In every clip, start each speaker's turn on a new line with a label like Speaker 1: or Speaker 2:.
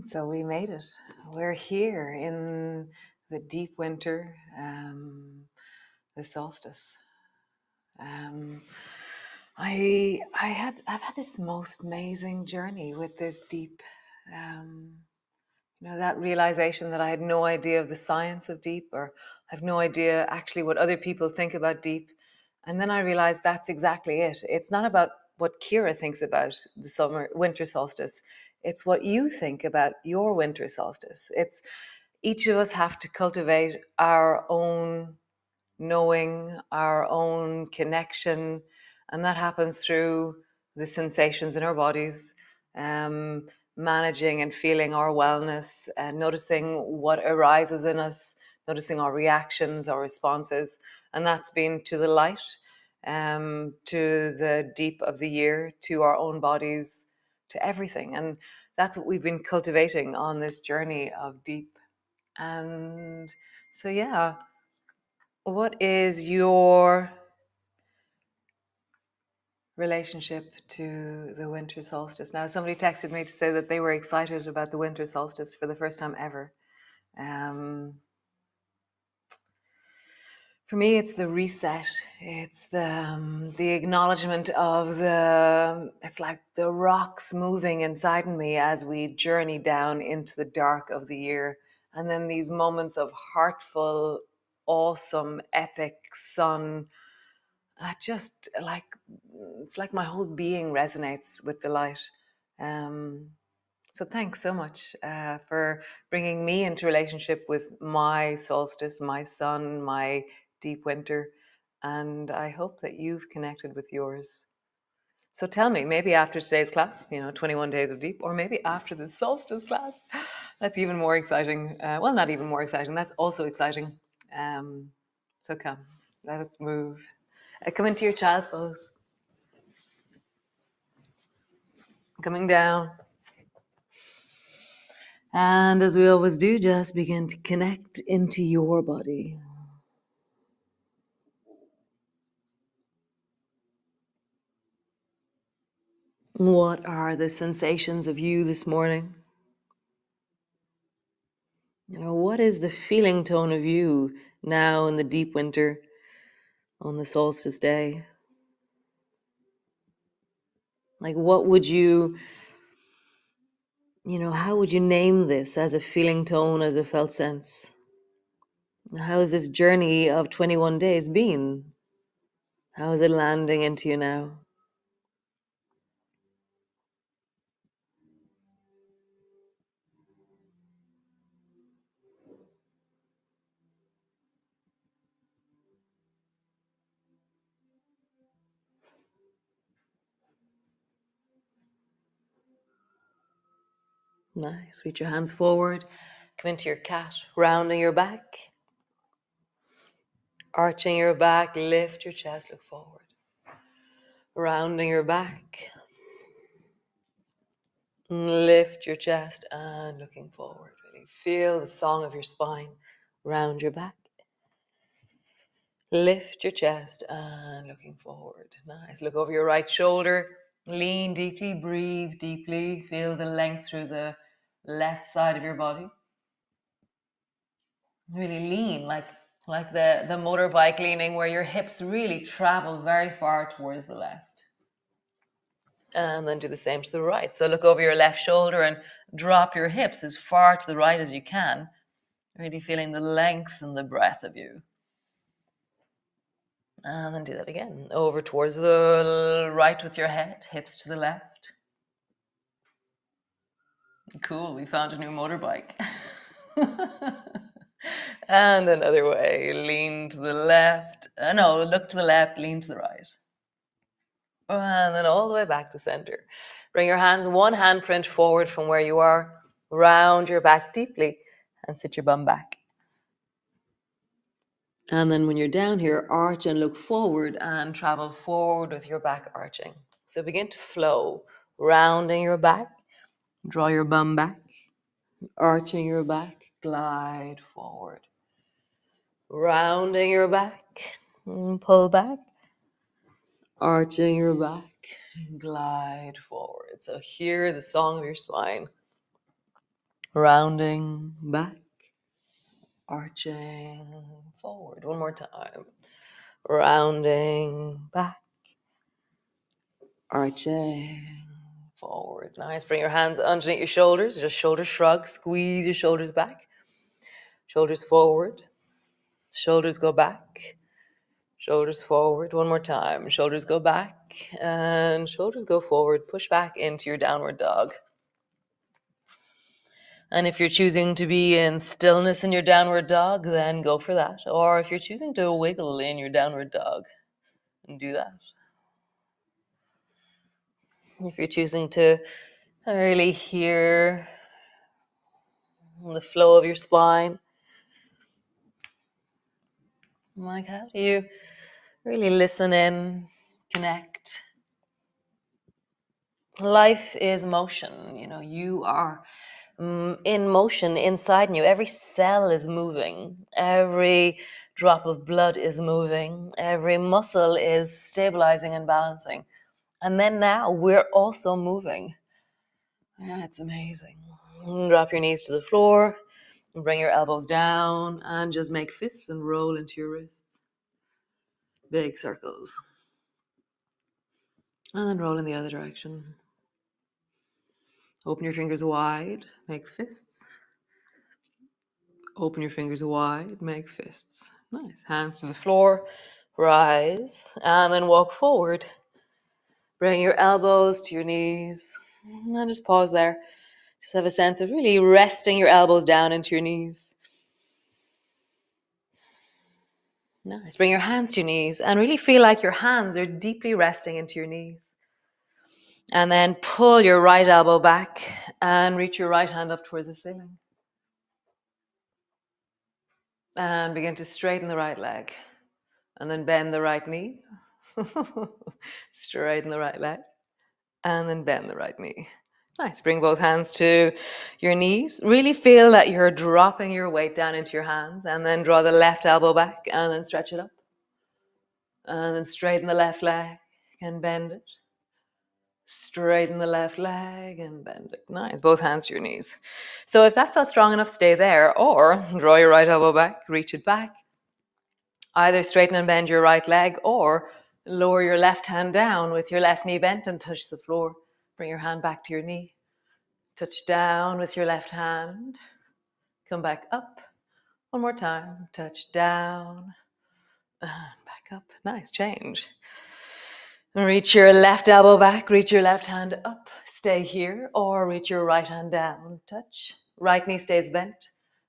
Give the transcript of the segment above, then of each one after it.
Speaker 1: So we made it. We're here in the deep winter, um, the solstice. Um, I I had I've had this most amazing journey with this deep, um, you know, that realization that I had no idea of the science of deep, or I have no idea actually what other people think about deep, and then I realized that's exactly it. It's not about what Ciara thinks about the summer winter solstice. It's what you think about your winter solstice. It's each of us have to cultivate our own knowing, our own connection, and that happens through the sensations in our bodies, um, managing and feeling our wellness, and noticing what arises in us, noticing our reactions, our responses, and that's been to the light um, to the deep of the year, to our own bodies, to everything. And that's what we've been cultivating on this journey of deep. And so, yeah, what is your relationship to the winter solstice? Now, somebody texted me to say that they were excited about the winter solstice for the first time ever. Um, for me it's the reset. It's the um, the acknowledgement of the it's like the rocks moving inside me as we journey down into the dark of the year. And then these moments of heartful awesome epic sun that just like it's like my whole being resonates with the light. Um, so thanks so much uh, for bringing me into relationship with my solstice my sun my deep winter. And I hope that you've connected with yours. So tell me, maybe after today's class, you know, 21 days of deep, or maybe after the solstice class, that's even more exciting. Uh, well, not even more exciting, that's also exciting. Um, so come, let us move. Uh, come into your child's pose. Coming down. And as we always do, just begin to connect into your body. What are the sensations of you this morning? You know, what is the feeling tone of you now in the deep winter on the solstice day? Like, what would you, you know, how would you name this as a feeling tone, as a felt sense? How has this journey of 21 days been? How is it landing into you now? Nice. Reach your hands forward. Come into your cat, rounding your back, arching your back, lift your chest, look forward. Rounding your back, lift your chest, and looking forward. Really feel the song of your spine. Round your back, lift your chest, and looking forward. Nice. Look over your right shoulder. Lean deeply, breathe deeply. Feel the length through the left side of your body. Really lean, like like the, the motorbike leaning where your hips really travel very far towards the left. And then do the same to the right. So look over your left shoulder and drop your hips as far to the right as you can. Really feeling the length and the breadth of you. And then do that again. Over towards the right with your head, hips to the left. Cool, we found a new motorbike. and another way, lean to the left. Uh, no, look to the left, lean to the right. And then all the way back to center. Bring your hands, one hand print forward from where you are. Round your back deeply and sit your bum back. And then when you're down here, arch and look forward and travel forward with your back arching. So begin to flow, rounding your back Draw your bum back, arching your back, glide forward. Rounding your back, pull back, arching your back, glide forward. So hear the song of your spine.
Speaker 2: rounding back, arching forward. One more time. Rounding back, arching forward. Nice. Bring your hands underneath your shoulders. Just shoulder shrug. Squeeze your shoulders back. Shoulders forward. Shoulders go back. Shoulders forward. One more time. Shoulders go back and shoulders go forward. Push back into your downward dog. And if you're choosing to be in stillness in your downward dog, then go for that. Or if you're choosing to wiggle in your downward dog, and do that. If you're choosing to really hear the flow of your spine, like how do you really listen in, connect? Life is motion. You know, you are mm, in motion inside you. Every cell is moving. Every drop of blood is moving. Every muscle is stabilizing and balancing. And then now we're also moving. Yeah, it's amazing. Drop your knees to the floor, bring your elbows down, and just make fists and roll into your wrists. Big circles. And then roll in the other direction. Open your fingers wide, make fists. Open your fingers wide, make fists. Nice. Hands to the floor, rise, and then walk forward. Bring your elbows to your knees. And just pause there. Just have a sense of really resting your elbows down into your knees. Nice. Bring your hands to your knees and really feel like your hands are deeply resting into your knees. And then pull your right elbow back and reach your right hand up towards the ceiling. And begin to straighten the right leg. And then bend the right knee. Straighten the right leg. And then bend the right knee. Nice. Bring both hands to your knees. Really feel that you're dropping your weight down into your hands. And then draw the left elbow back and then stretch it up. And then straighten the left leg and bend it. Straighten the left leg and bend it. Nice. Both hands to your knees. So if that felt strong enough, stay there. Or draw your right elbow back, reach it back. Either straighten and bend your right leg or lower your left hand down with your left knee bent and touch the floor. Bring your hand back to your knee. Touch down with your left hand. Come back up. One more time. Touch down. And back up. Nice change. Reach your left elbow back, reach your left hand up, stay here, or reach your right hand down, touch. Right knee stays bent,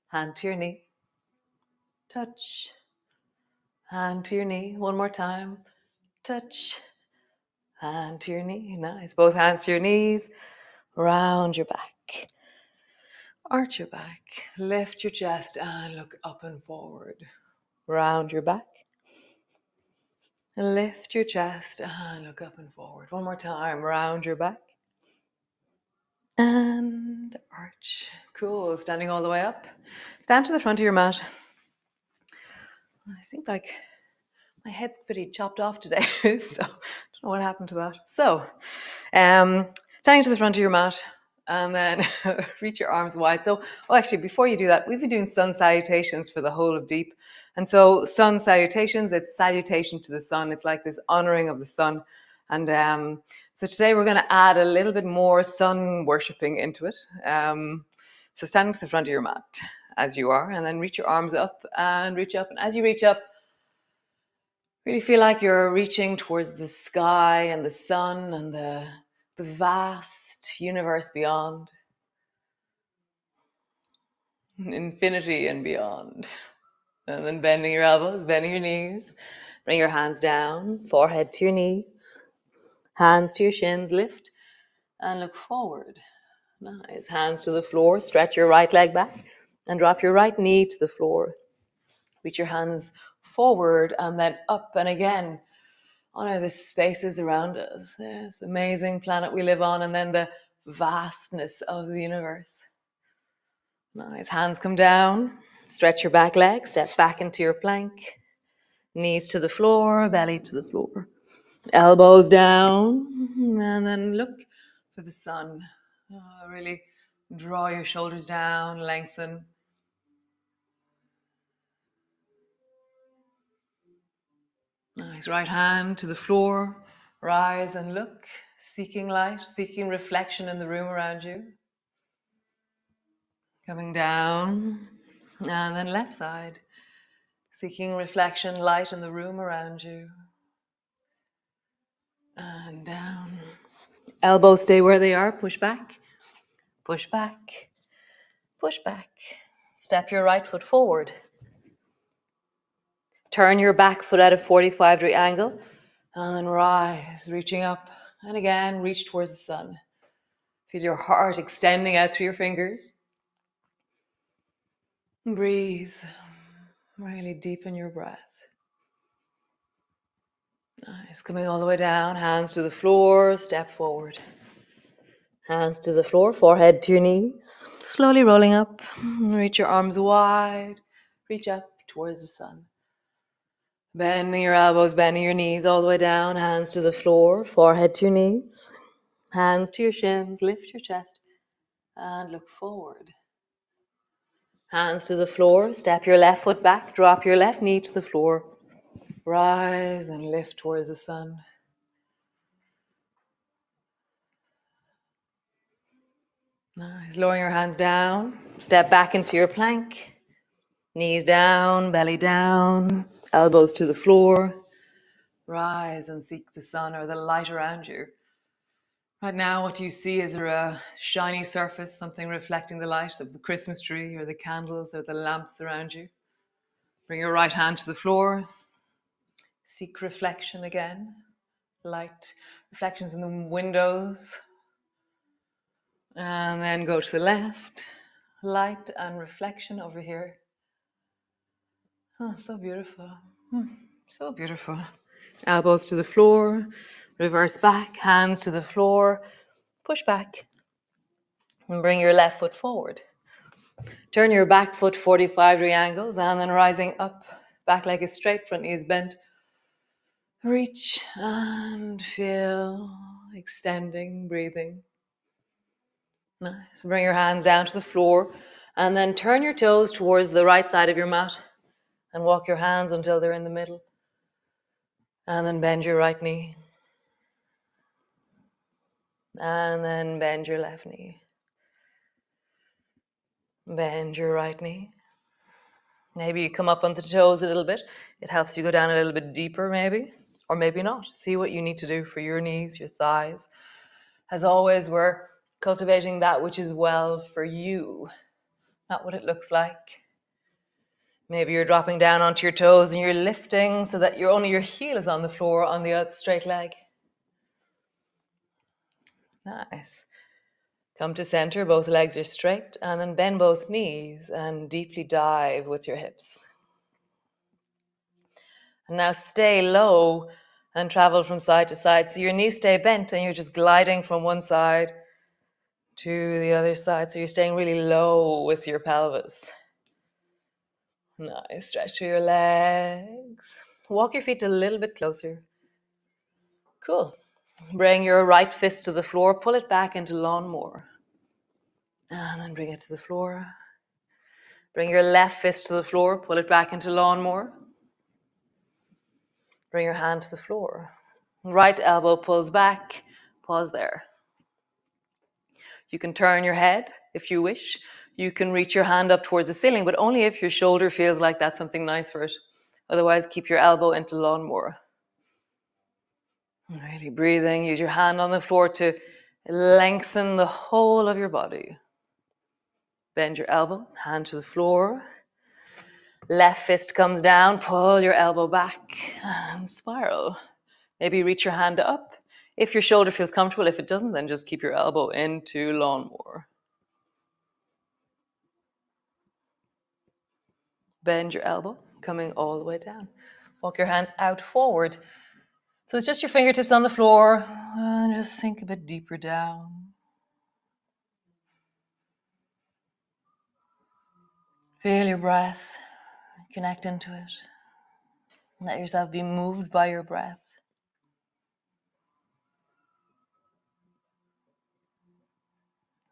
Speaker 2: hand to your knee, touch. Hand to your knee, one more time, touch. Hand to your knee, nice. Both hands to your knees, round your back. Arch your back, lift your chest, and look up and forward. Round your back. Lift your chest and look up and forward. One more time. Round your back. And arch. Cool. Standing all the way up. Stand to the front of your mat. I think like my head's pretty chopped off today, so I don't know what happened to that. So, um, standing to the front of your mat, and then reach your arms wide. So, oh, actually, before you do that, we've been doing sun salutations for the whole of deep. And so, sun salutations, it's salutation to the sun. It's like this honoring of the sun. And um, so, today we're going to add a little bit more sun worshipping into it. Um, so, standing to the front of your mat as you are, and then reach your arms up and reach up. And as you reach up, really feel like you're reaching towards the sky and the sun and the, the vast universe beyond, infinity and beyond. And then bending your elbows, bending your knees. Bring your hands down, forehead to your knees, hands to your shins, lift and look forward. Nice. Hands to the floor, stretch your right leg back and drop your right knee to the floor. Reach your hands forward and then up and again. Honor the spaces around us, this amazing planet we live on, and then the vastness of the universe. Nice. Hands come down, Stretch your back leg, step back into your plank. Knees to the floor, belly to the floor. Elbows down, and then look for the sun. Uh, really Draw your shoulders down, lengthen. Nice. Right hand to the floor. Rise and look, seeking light, seeking reflection in the room around you. Coming down. And then left side, seeking reflection, light in the room around you. And down. Elbows stay where they are. Push back. Push back. Push back. Step your right foot forward. Turn your back foot at a 45 degree angle and then rise, reaching up. And again, reach towards the sun. Feel your heart extending out through your fingers. Breathe. Really deepen your breath. Nice. Coming all the way down, hands to the floor, step forward. Hands to the floor, forehead to your knees. Slowly rolling up. Reach your arms wide. Reach up towards the sun. Bending your elbows, bending your knees all the way down, hands to the floor, forehead to your knees, hands to your shins, lift your chest, and look forward. Hands to the floor, step your left foot back, drop your left knee to the floor, rise and lift towards the sun. Nice. Lowering your hands down, step back into your plank, knees down, belly down elbows to the floor. Rise and seek the sun or the light around you. Right now, what do you see? Is there a shiny surface, something reflecting the light of the Christmas tree or the candles or the lamps around you? Bring your right hand to the floor. Seek reflection again. Light reflections in the windows. And then go to the left. Light and reflection over here. Oh, so beautiful. Hmm, so beautiful. Elbows to the floor, reverse back, hands to the floor, push back, and bring your left foot forward. Turn your back foot 45 degree angles and then rising up, back leg is straight, front knee is bent. Reach and feel, extending, breathing. Nice. Bring your hands down to the floor and then turn your toes towards the right side of your mat and walk your hands until they're in the middle. And then bend your right knee. And then bend your left knee. Bend your right knee. Maybe you come up on the toes a little bit. It helps you go down a little bit deeper, maybe, or maybe not. See what you need to do for your knees, your thighs. As always, we're cultivating that which is well for you, not what it looks like. Maybe you're dropping down onto your toes and you're lifting so that your only your heel is on the floor on the straight leg. Nice. Come to center, both legs are straight, and then bend both knees and deeply dive with your hips. And now stay low and travel from side to side. So your knees stay bent and you're just gliding from one side to the other side. So you're staying really low with your pelvis. Nice. Stretch your legs. Walk your feet a little bit closer. Cool. Bring your right fist to the floor. Pull it back into lawnmower. And then bring it to the floor. Bring your left fist to the floor. Pull it back into lawnmower. Bring your hand to the floor. Right elbow pulls back. Pause there. You can turn your head if you wish you can reach your hand up towards the ceiling, but only if your shoulder feels like that's something nice for it. Otherwise, keep your elbow into lawnmower. Really breathing. Use your hand on the floor to lengthen the whole of your body. Bend your elbow, hand to the floor. Left fist comes down, pull your elbow back and spiral. Maybe reach your hand up. If your shoulder feels comfortable, if it doesn't, then just keep your elbow into lawnmower. Bend your elbow, coming all the way down. Walk your hands out forward. So it's just your fingertips on the floor and just sink a bit deeper down. Feel your breath, connect into it. Let yourself be moved by your breath.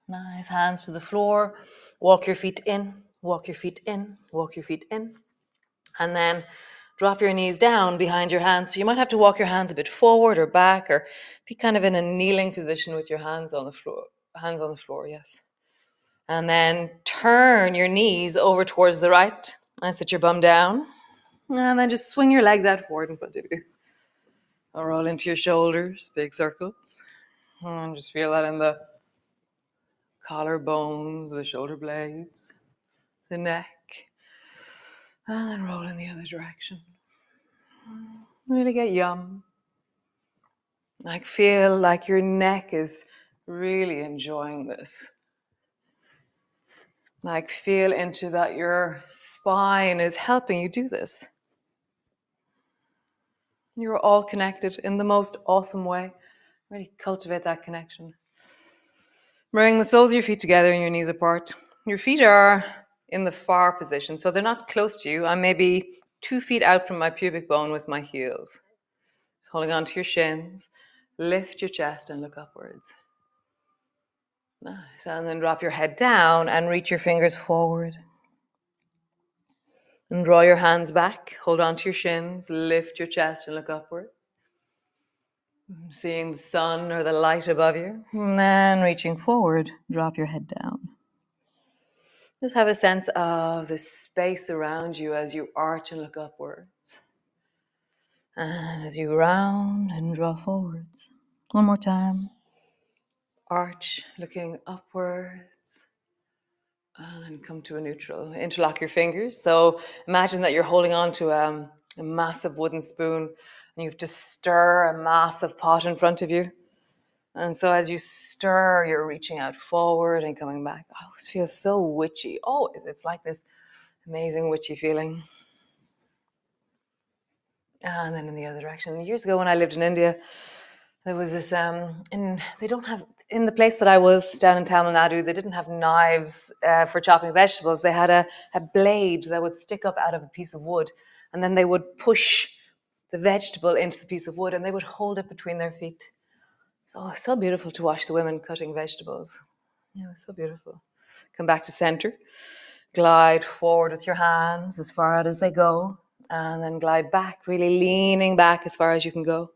Speaker 2: Nice. Hands to the floor. Walk your feet in, walk your feet in, walk your feet in. And then drop your knees down behind your hands. So you might have to walk your hands a bit forward or back or be kind of in a kneeling position with your hands on the floor. Hands on the floor, yes. And then turn your knees over towards the right and sit your bum down. And then just swing your legs out forward in front of you. Roll into your shoulders, big circles. And just feel that in the collarbones, the shoulder blades, the neck. And then roll in the other direction. Really get yum. Like feel like your neck is really enjoying this. Like feel into that your spine is helping you do this. You're all connected in the most awesome way. Really cultivate that connection. Bring the soles of your feet together and your knees apart. Your feet are in the far position, so they're not close to you. I'm maybe two feet out from my pubic bone with my heels. Holding on to your shins. Lift your chest and look upwards. Nice. And then drop your head down and reach your fingers forward. And draw your hands back. Hold on to your shins. Lift your chest and look upward. Seeing the sun or the light above you. And then reaching forward, drop your head down. Just have a sense of the space around you as you arch and look upwards. And as you round and draw forwards. One more time. Arch, looking upwards. And come to a neutral. Interlock your fingers. So imagine that you're holding on to um, a massive wooden spoon and you have to stir a massive pot in front of you. And so as you stir, you're reaching out forward and coming back. Oh, it feels so witchy. Oh, it's like this amazing witchy feeling. And then in the other direction. Years ago when I lived in India, there was this um and they don't have in the place that I was down in Tamil Nadu, they didn't have knives uh, for chopping vegetables. They had a, a blade that would stick up out of a piece of wood, and then they would push the vegetable into the piece of wood and they would hold it between their feet. Oh, so so beautiful to watch the women cutting vegetables. Yeah, so beautiful. Come back to center. Glide forward with your hands as far out as they go, and then glide back, really leaning back as far as you can go.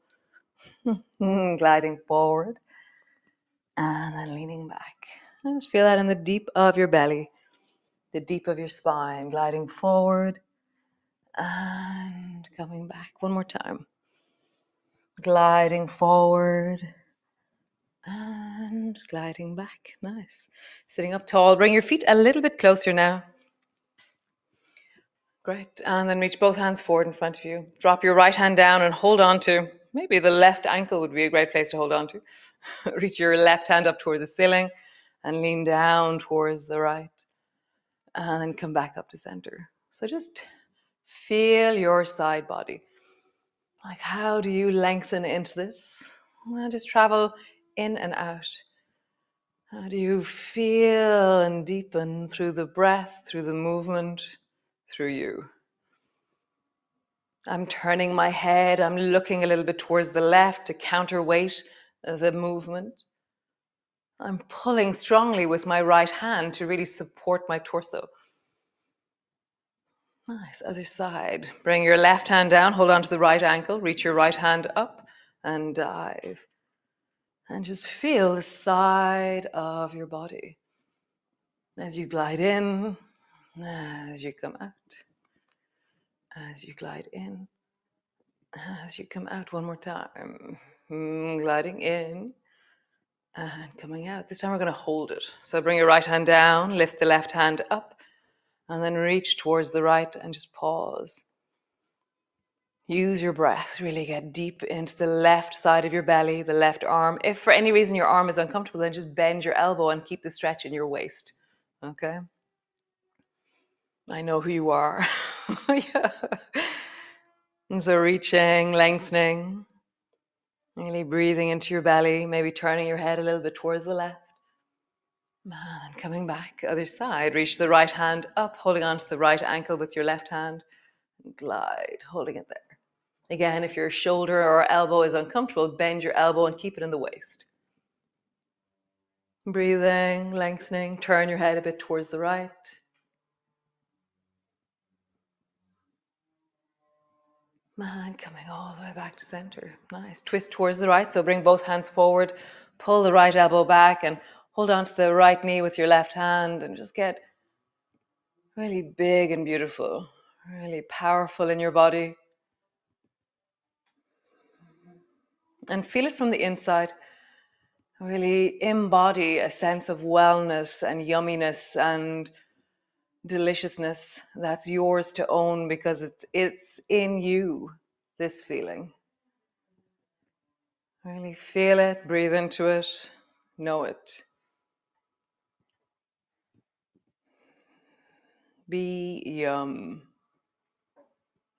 Speaker 2: Gliding forward, and then leaning back. And just feel that in the deep of your belly, the deep of your spine, gliding forward and coming back one more time. Gliding forward and gliding back. Nice. Sitting up tall. Bring your feet a little bit closer now. Great. And then reach both hands forward in front of you. Drop your right hand down and hold on to maybe the left ankle would be a great place to hold on to. reach your left hand up towards the ceiling and lean down towards the right. And then come back up to center. So just feel your side body. Like, how do you lengthen into this? Well, just travel in and out. How do you feel and deepen through the breath, through the movement, through you? I'm turning my head, I'm looking a little bit towards the left to counterweight the movement. I'm pulling strongly with my right hand to really support my torso. Nice. Other side. Bring your left hand down, hold on to the right ankle, reach your right hand up and dive. And just feel the side of your body as you glide in, as you come out, as you glide in, as you come out one more time. Mm, gliding in and coming out. This time we're going to hold it. So bring your right hand down, lift the left hand up, and then reach towards the right and just pause. Use your breath. Really get deep into the left side of your belly, the left arm. If for any reason your arm is uncomfortable, then just bend your elbow and keep the stretch in your waist. Okay? I know who you are. yeah. So reaching, lengthening, really breathing into your belly, maybe turning your head a little bit towards the left. And coming back, other side. Reach the right hand up, holding onto the right ankle with your left hand. Glide, holding it there. Again, if your shoulder or elbow is uncomfortable, bend your elbow and keep it in the waist. Breathing, lengthening, turn your head a bit towards the right. And coming all the way back to center. Nice. Twist towards the right. So bring both hands forward, pull the right elbow back, and hold on to the right knee with your left hand, and just get really big and beautiful, really powerful in your body. And feel it from the inside. Really embody a sense of wellness and yumminess and deliciousness that's yours to own because it's it's in you this feeling. Really feel it breathe into it know it. Be yum.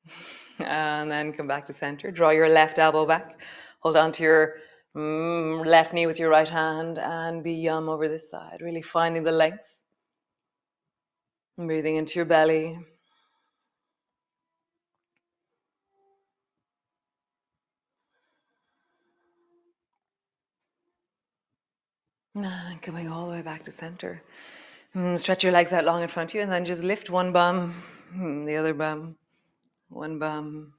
Speaker 2: And then come back to center. Draw your left elbow back hold on to your mm, left knee with your right hand and be yum over this side really finding the length Breathing into your belly. And coming all the way back to center. Mm, stretch your legs out long in front of you and then just lift one bum, mm, the other bum, one bum,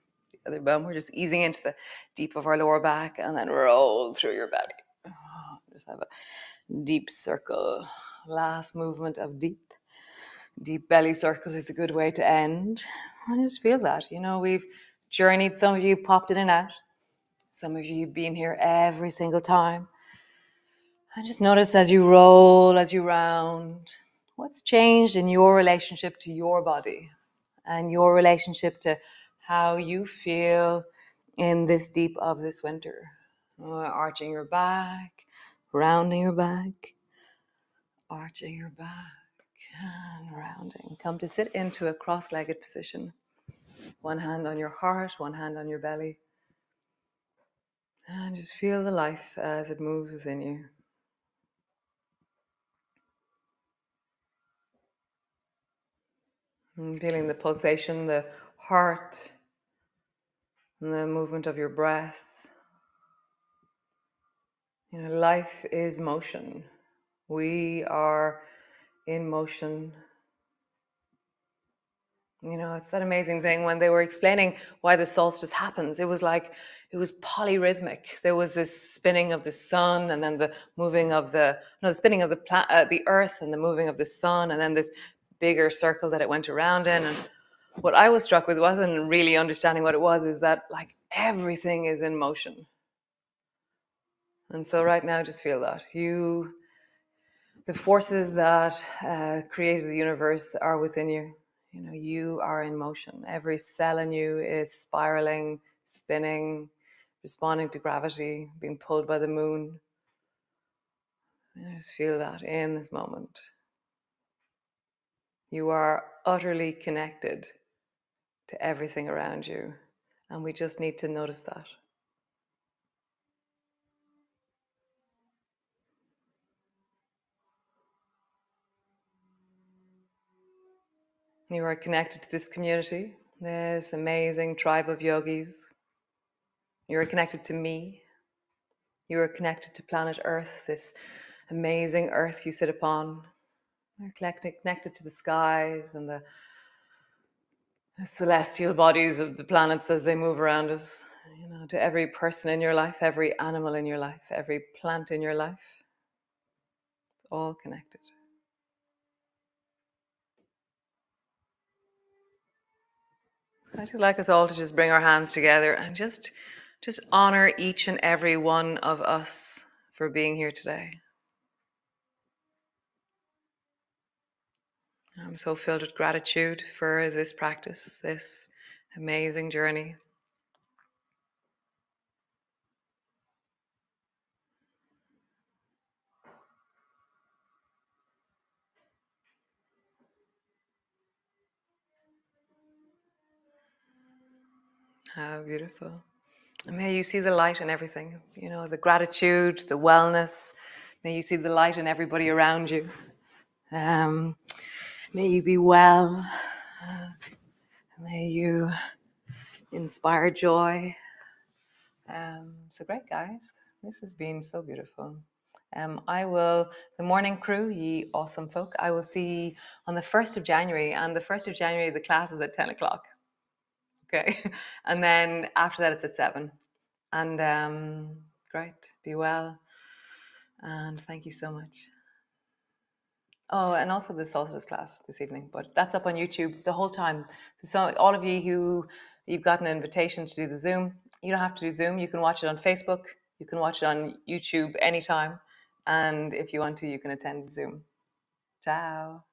Speaker 2: other bum. We're just easing into the deep of our lower back and then roll through your belly. Just have a deep circle. Last movement of deep deep belly circle is a good way to end. I just feel that. You know, we've journeyed, some of you popped in and out, some of you been here every single time. I just notice as you roll, as you round, what's changed in your relationship to your body and your relationship to how you feel in this deep of this winter. Arching your back, rounding your back, arching your back and rounding. Come to sit into a cross legged position. One hand on your heart, one hand on your belly. And just feel the life as it moves within you. And feeling the pulsation, the heart, and the movement of your breath. You know, life is motion. We are in motion. You know, it's that amazing thing when they were explaining why the solstice happens. It was like it was polyrhythmic. There was this spinning of the sun, and then the moving of the no, the spinning of the pla- uh, the earth, and the moving of the sun, and then this bigger circle that it went around in. And what I was struck with wasn't really understanding what it was. Is that like everything is in motion. And so right now, just feel that you the forces that uh, created the universe are within you. You know, you are in motion. Every cell in you is spiraling, spinning, responding to gravity, being pulled by the moon. And just feel that in this moment. You are utterly connected to everything around you, and we just need to notice that. You are connected to this community, this amazing tribe of yogis. You are connected to me. You are connected to planet Earth, this amazing Earth you sit upon. You're connected, to the skies and the celestial bodies of the planets as they move around us. You know, to every person in your life, every animal in your life, every plant in your life, all connected. I'd just like us all to just bring our hands together and just just honor each and every one of us for being here today. I'm so filled with gratitude for this practice, this amazing journey. How beautiful. And may you see the light in everything, you know, the gratitude, the wellness. May you see the light in everybody around you. Um, may you be well. may you inspire joy. Um, so great, guys. This has been so beautiful. Um, I will, the morning crew, ye awesome folk, I will see on the 1st of January. And the 1st of January, the class is at 10 o'clock. Okay. And then after that, it's at 7. And um, great. Be well. And thank you so much. Oh, and also the solstice class this evening, but that's up on YouTube the whole time. So, all of you who you've got an invitation to do the Zoom, you don't have to do Zoom. You can watch it on Facebook. You can watch it on YouTube anytime. And if you want to, you can attend Zoom. Ciao.